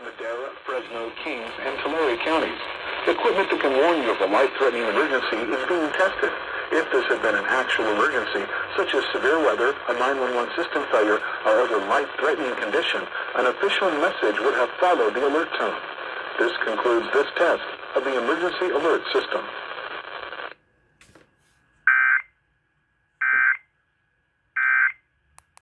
Madera, Fresno, Kings, and Tulare counties. Equipment that can warn you of a life-threatening emergency is being tested. If this had been an actual emergency, such as severe weather, a 911 system failure, or other life-threatening condition, an official message would have followed the alert tone. This concludes this test of the emergency alert system.